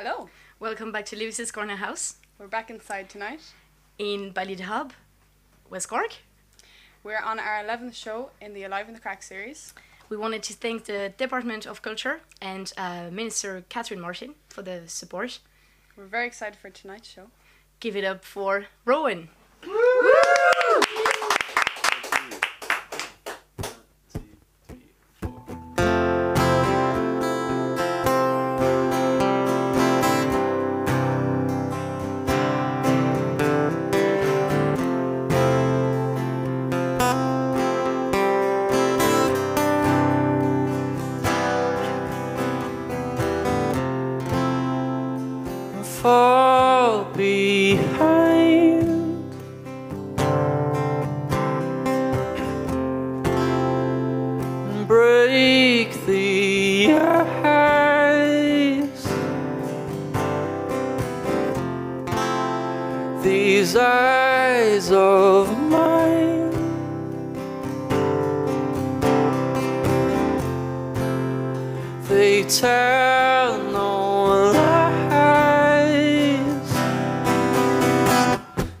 Hello. Welcome back to Levis Corner House We're back inside tonight. in Hub, West Cork. We're on our 11th show in the Alive in the Crack series. We wanted to thank the Department of Culture and uh, Minister Catherine Martin for the support. We're very excited for tonight's show. Give it up for Rowan. Tell lies.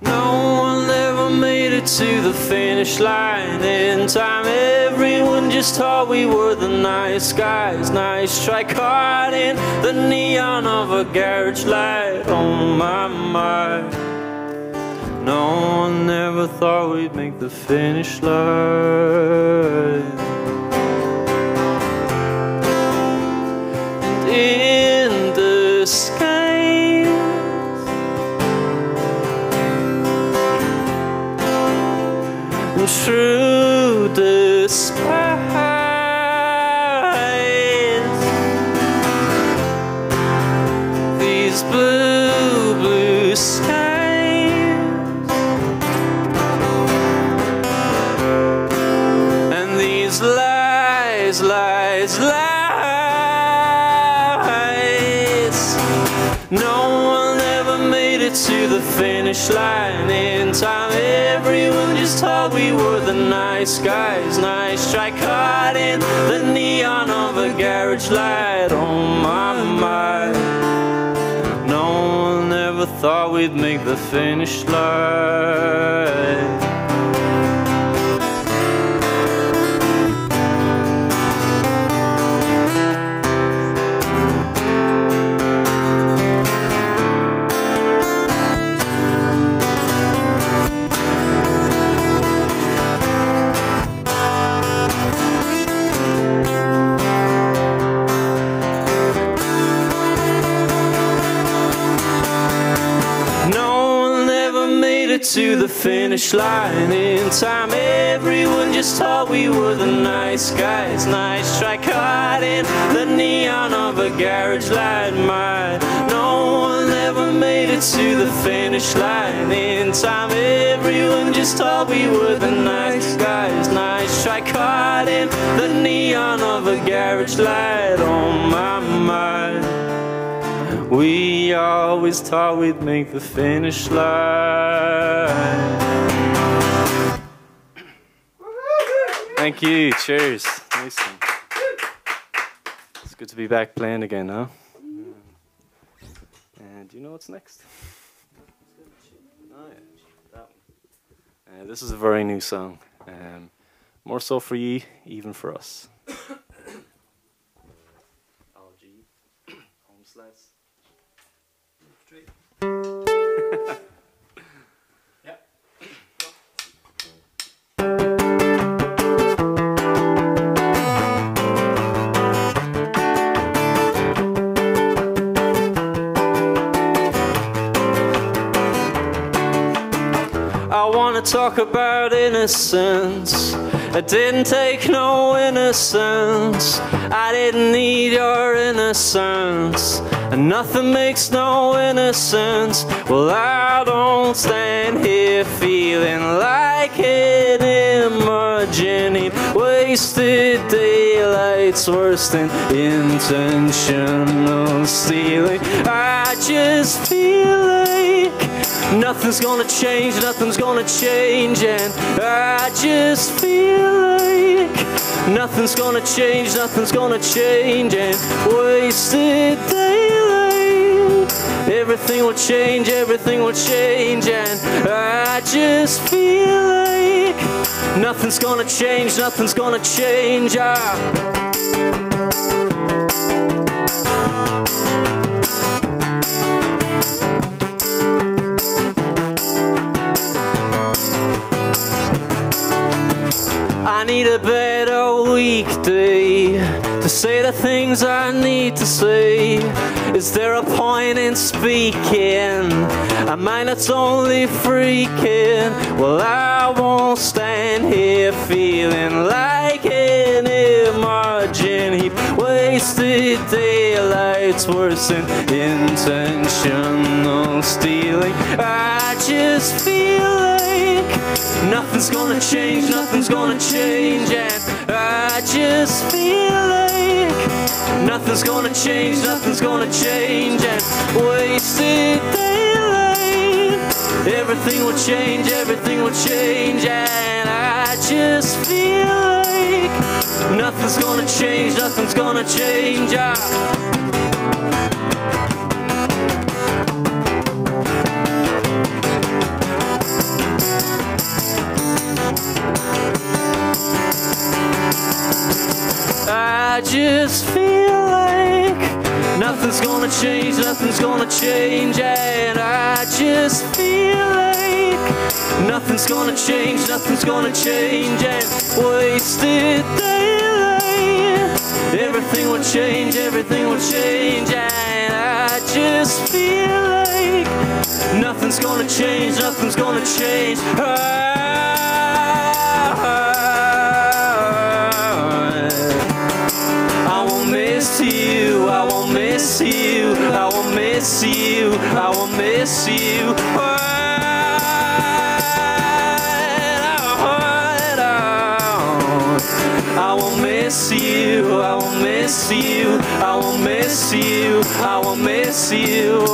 No one ever made it to the finish line in time. Everyone just thought we were the nice guys. Nice try caught in the neon of a garage light. Oh my my. No one ever thought we'd make the finish line. And finish line in time. Everyone just thought we were the nice guys. Nice try caught in the neon of a garage light. Oh my my. No one ever thought we'd make the finish line. To the finish line in time. Everyone just thought we were the nice guys. Nice try caught in the neon of a garage light. My, no one ever made it to the finish line in time. Everyone just thought we were the nice guys. Nice try caught in the neon of a garage light. Oh my my. We always thought we'd make the finish line. Thank you. Cheers. Nice. It's good to be back playing again, huh? And do you know what's next? Oh. Uh, this is a very new song. Um, more so for ye, even for us. Wanna talk about innocence. I didn't take no innocence. I didn't need your innocence. And nothing makes no innocence. Well, I don't stand here feeling like an imagining wasted daylight's worse than intentional stealing. I just feel Nothing's gonna change, nothing's gonna change, and I just feel like nothing's gonna change, nothing's gonna change, and wasted daylight. everything will change, everything will change, and I just feel like nothing's gonna change, nothing's gonna change. Ah. I need a better weekday to say the things I need to say. Is there a point in speaking? A mind that's only freaking. Well, I won't stand here feeling like an Imogen heap. Wasted daylight's worse than intentional stealing. I just feel nothing's gonna change, nothing's gonna change, and I just feel like nothing's gonna change, nothing's gonna change, and wasted daylight. Everything will change, everything will change, and I just feel like nothing's gonna change, nothing's gonna change. Ah. I just feel like nothing's gonna change, nothing's gonna change, and I just feel like nothing's gonna change, nothing's gonna change, and wasted daylight. Everything will change, everything will change, and I just feel like nothing's gonna change, nothing's gonna change. I miss you, I won't miss you, I won't miss you, I won't miss you. I won't miss you, I won't miss you, I won't miss you, I won't miss you.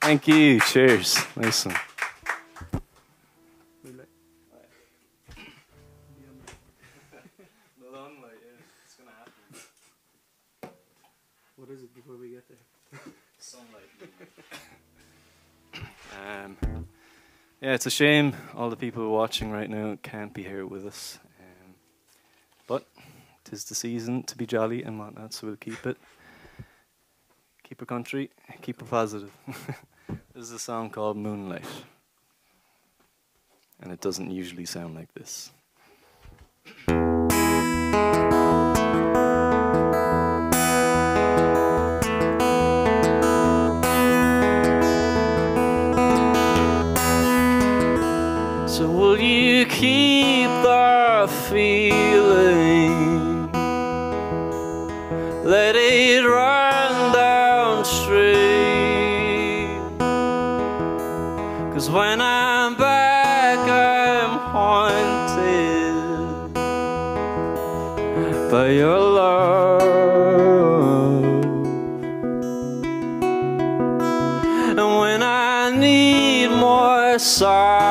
Thank you. Cheers. Nice. Yeah, it's a shame all the people watching right now can't be here with us. Um, but tis the season to be jolly and whatnot, so we'll keep it. Keep it country, keep it positive. this is a song called Moonlight. And it doesn't usually sound like this. Keep the feeling? Let it run down straight. Cause when I'm back, I'm haunted by your love. And when I need more sorrow,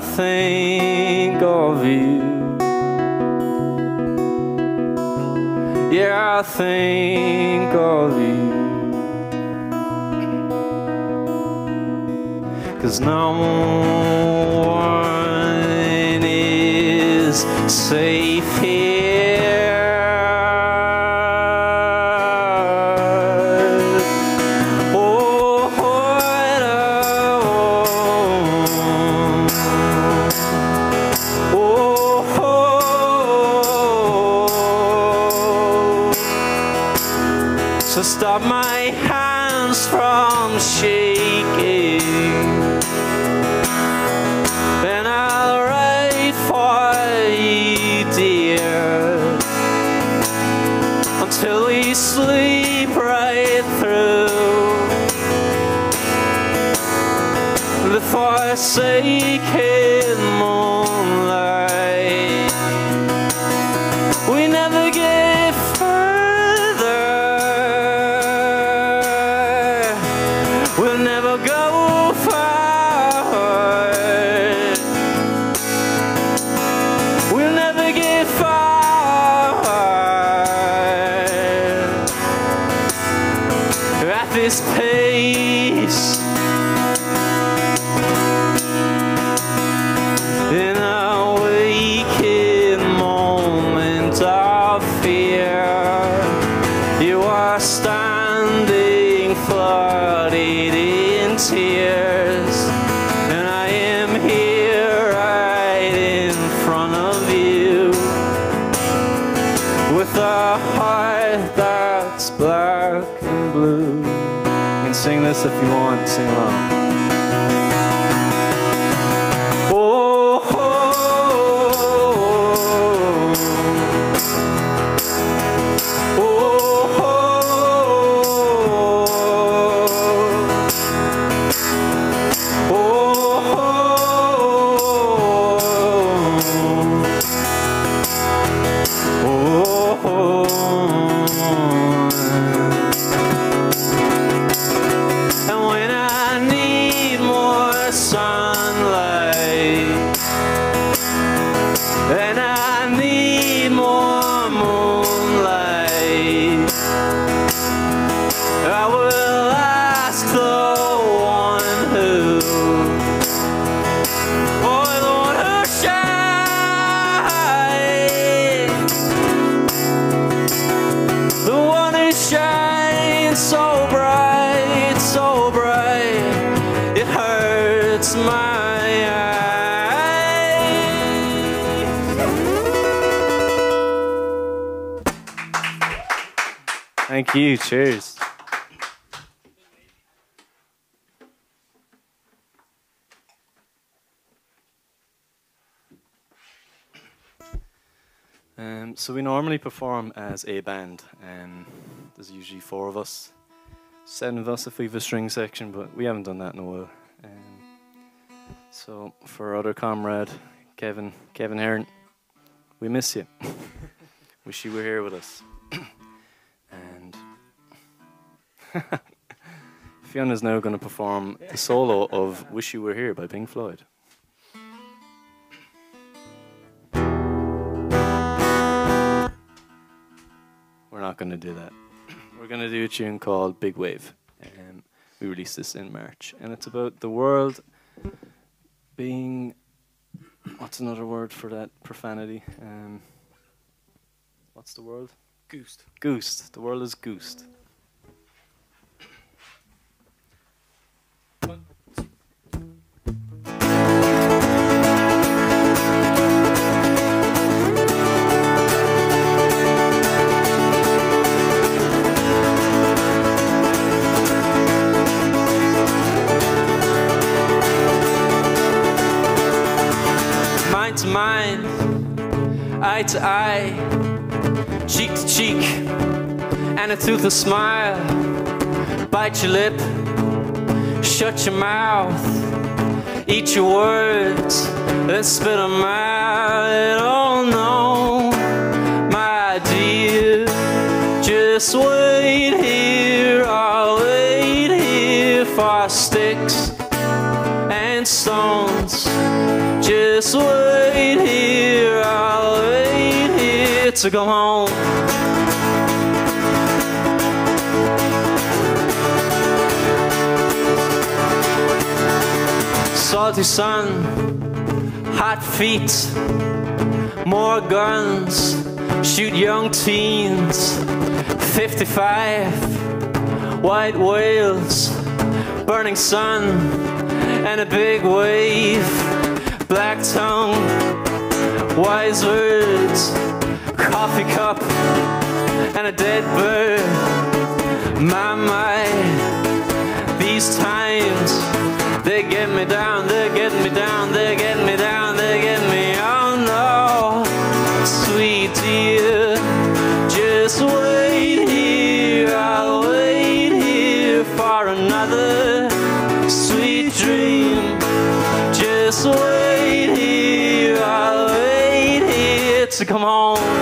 I think of you. Yeah, I think of you. Cause no one is safe forsaken You can sing this if you want, sing along. Thank you. Cheers. Um, so we normally perform as a band, and there's usually four of us, seven of us if we have a string section, but we haven't done that in a while. Um, so for our other comrade, Kevin, Kevin Heron, we miss you. Wish you were here with us. Fionn's now going to perform the solo of "Wish You Were Here" by Pink Floyd. We're not going to do that. We're going to do a tune called Big Wave. Um, we released this in March, and it's about the world being. What's another word for that profanity? Um, what's the world? Goosed. Goosed. The world is goosed. To eye, cheek to cheek, and a toothless smile. Bite your lip, shut your mouth, eat your words, then spit them out. Oh no, my dear, just wait here. I'll wait here for sticks and stones. Just wait here, I'll wait here to go home. Salty sun, hot feet, more guns, shoot young teens. 55, white whales, burning sun, and a big wave black tongue, wise words, coffee cup, and a dead bird. My, my, these times, they get me down, they get me down, they get me down, they get me, oh no, sweet dear, just wait here, I'll come home.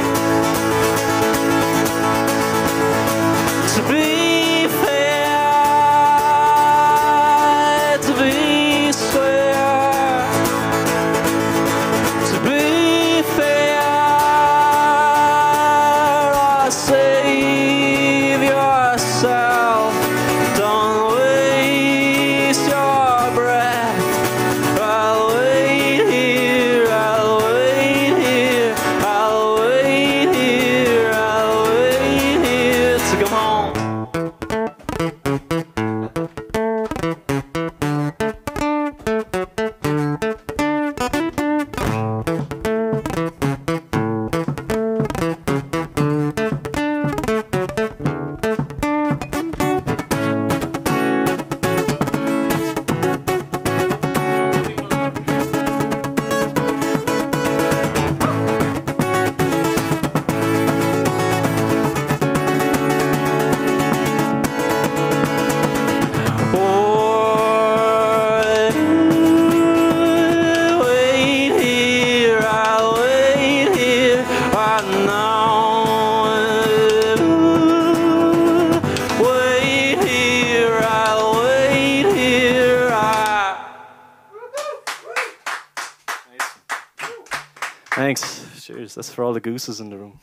That's for all the gooses in the room.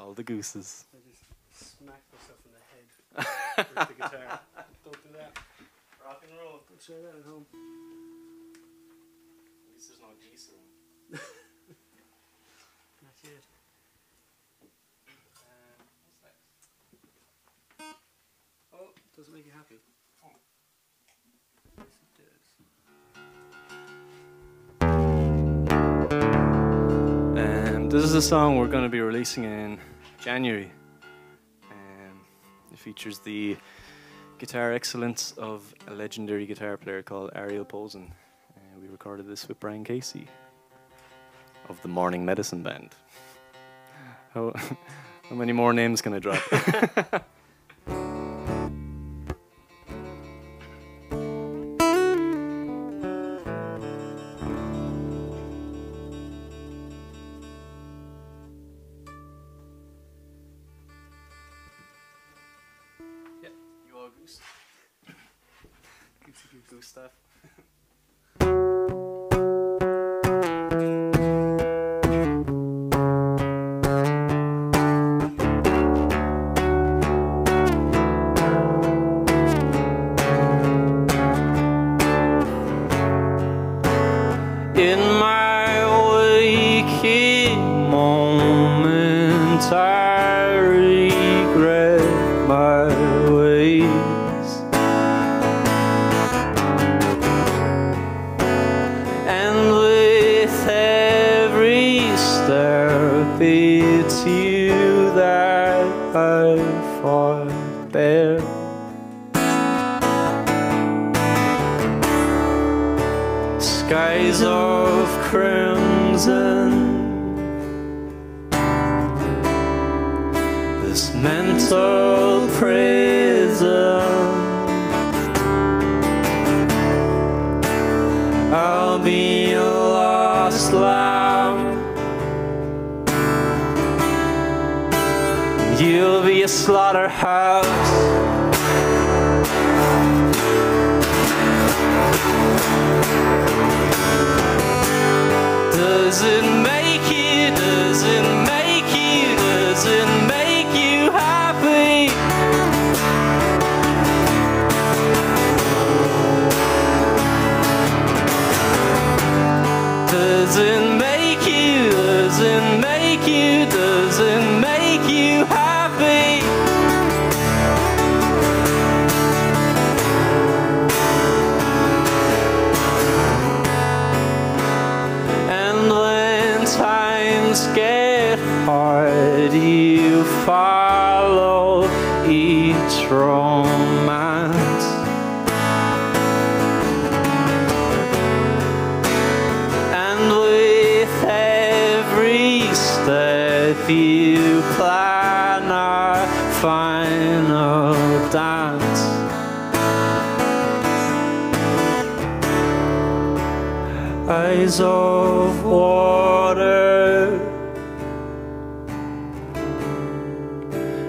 All the gooses. I just smacked myself in the head with the guitar. Don't do that. Rock and roll. Don't try that at home. At least there's no geese around. this is a song we're going to be releasing in January. Um, it features the guitar excellence of a legendary guitar player called Ariel Posen. Uh, we recorded this with Brian Casey of the Morning Medicine Band. How, how many more names can I drop? of water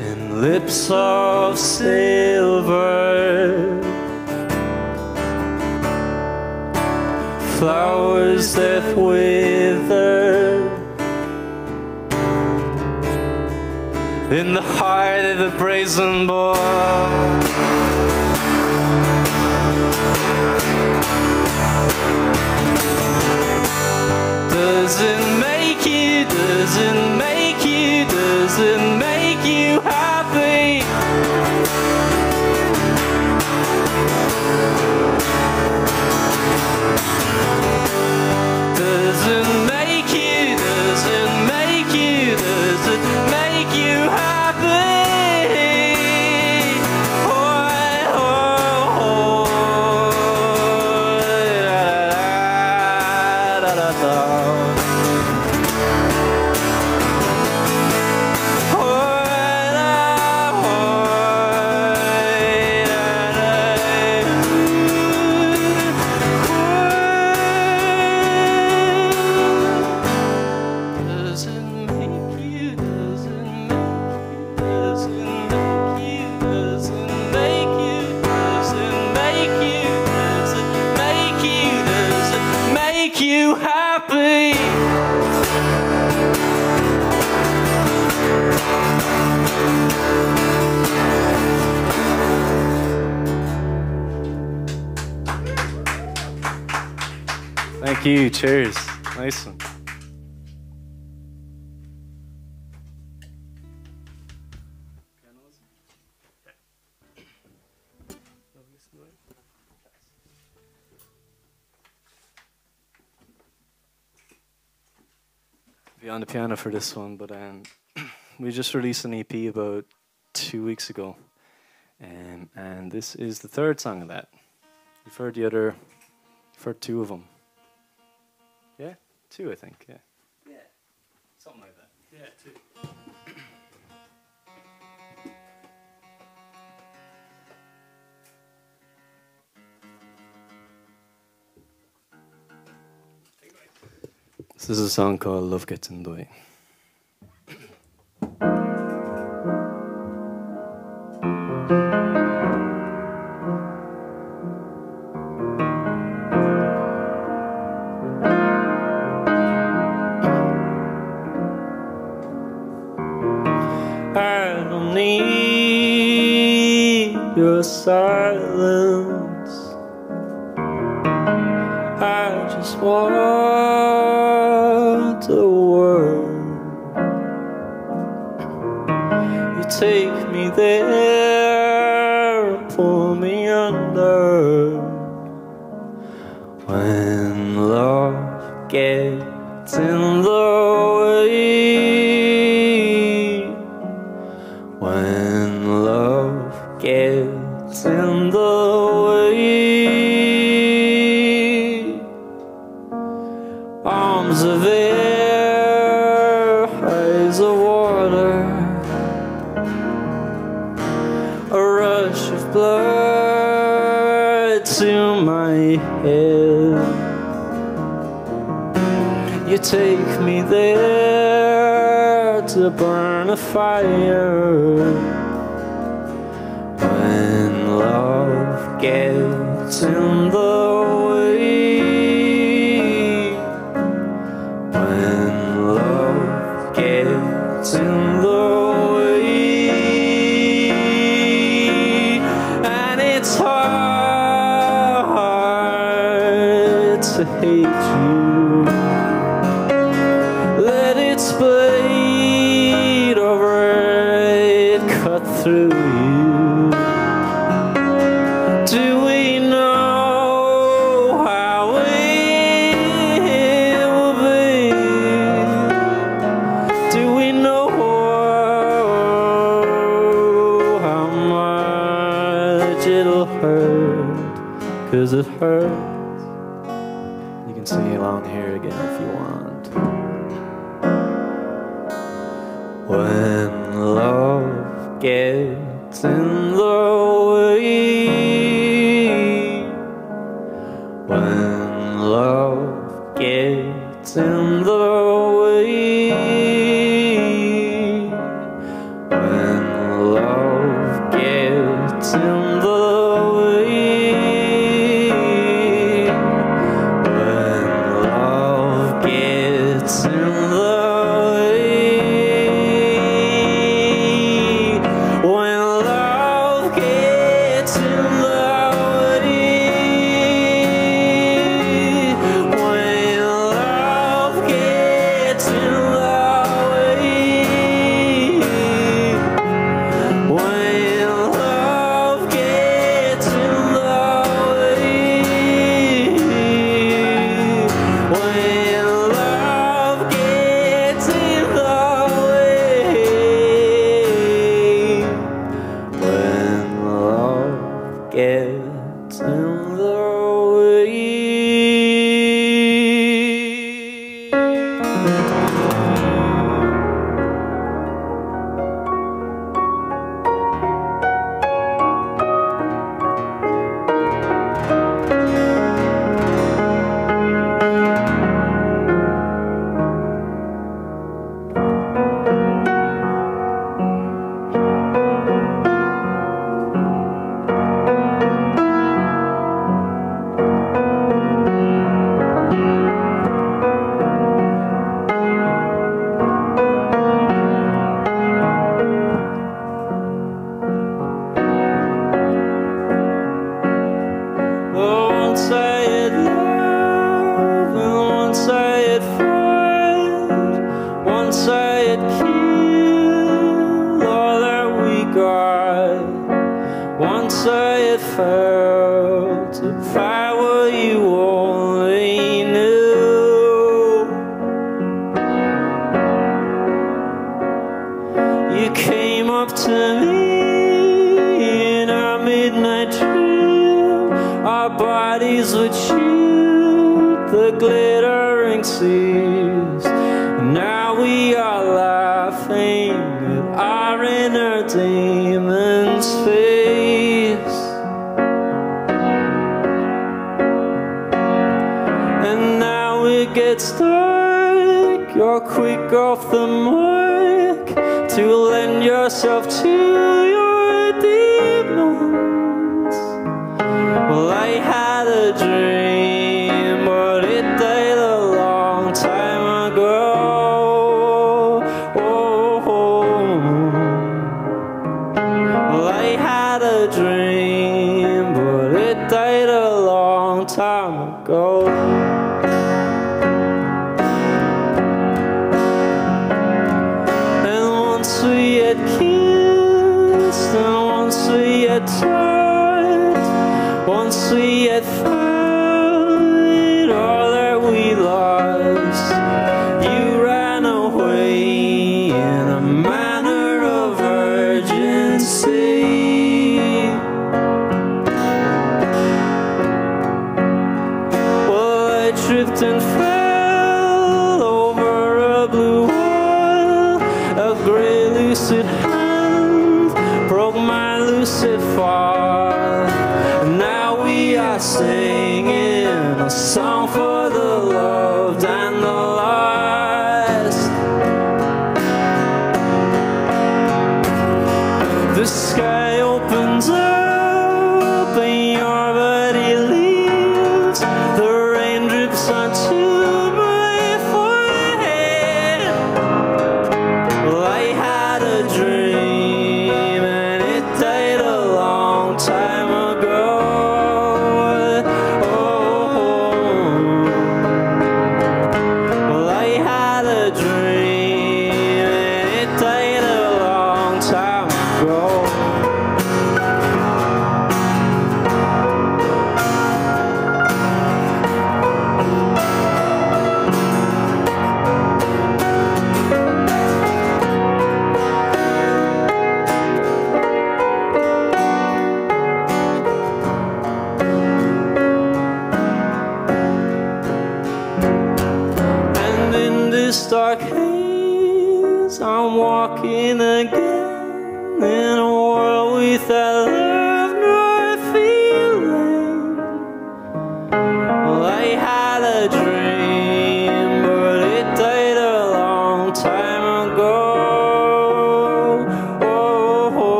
and lips of silver. Flowers that wither in the heart of the brazen bull. Does it make you, doesn't make you, does Cheers. Nice one. Be on the piano for this one, but um, we just released an EP about two weeks ago, um, and this is the third song of that. You've heard the other, you've heard two of them. Yeah, two, I think. Yeah. Yeah. Something like that. Yeah, too. This is a song called Love Gets in the Way. Want world. You take me there, take me there to burn a fire. When love gets in the way, when love gets in the way, and it's hard to hate you.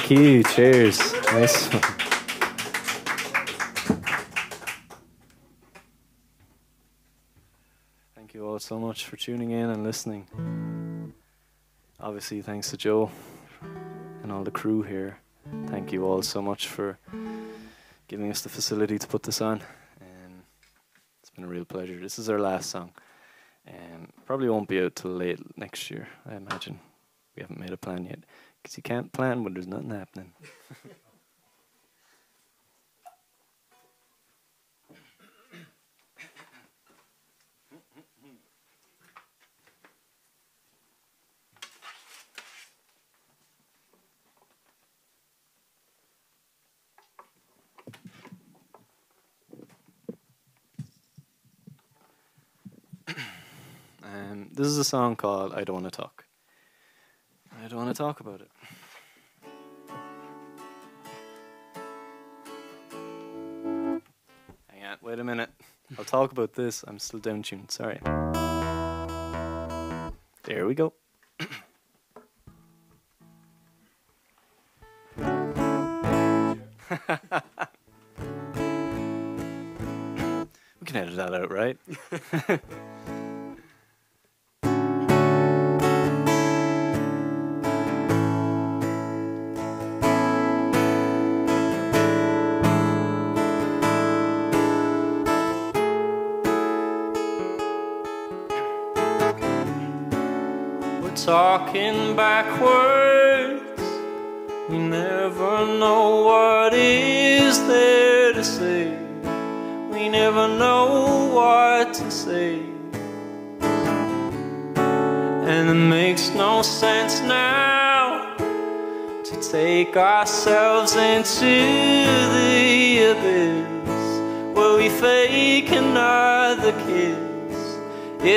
Thank you. Cheers. Nice. Thank you all so much for tuning in and listening. Obviously, thanks to Joe and all the crew here. Thank you all so much for giving us the facility to put this on. Um, it's been a real pleasure. This is our last song. Um, probably won't be out till late next year, I imagine. We haven't made a plan yet. Because you can't plan when there's nothing happening. Um, this is a song called I Don't Want to Talk. I don't want to talk about it. Hang on, wait a minute. I'll talk about this. I'm still down tuned. Sorry. There we go. we can edit that out, right?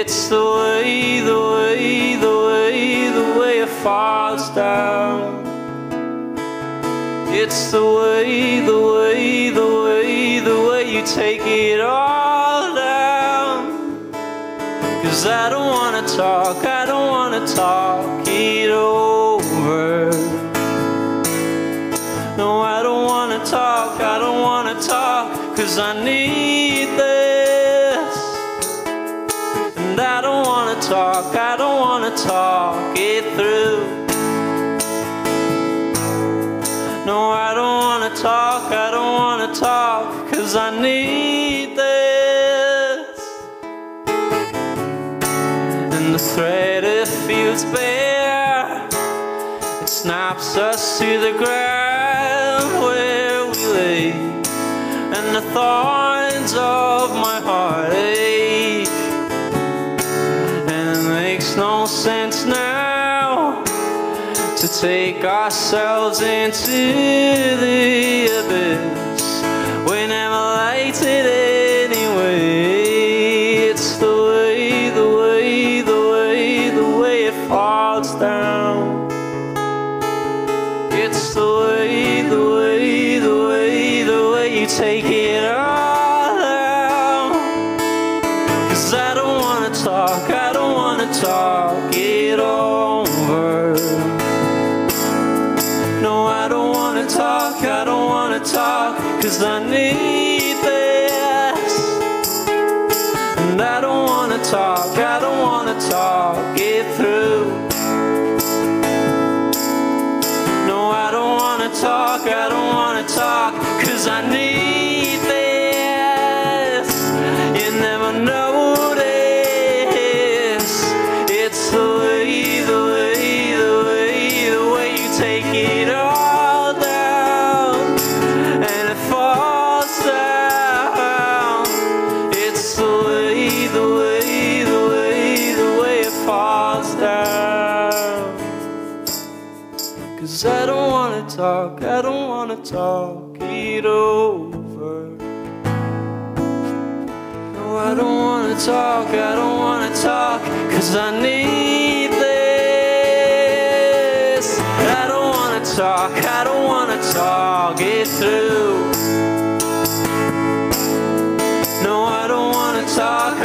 It's the way, the way, the way, the way it falls down. It's the way, the way, the way, the way you take it all down. Cause I don't wanna talk, I don't wanna talk it over. No, I don't wanna talk, I don't wanna talk, cause I need talk, I don't wanna talk it through. No, I don't wanna talk, I don't wanna talk, cause I need this. And the thread it feels bare, it snaps us to the ground where we lay. And the thorns of my heart take ourselves into the abyss. We never it anyway. It's the way, the way, the way, the way it falls down. It's the way, need this. I don't wanna talk, I don't wanna talk it through. No, I don't wanna talk,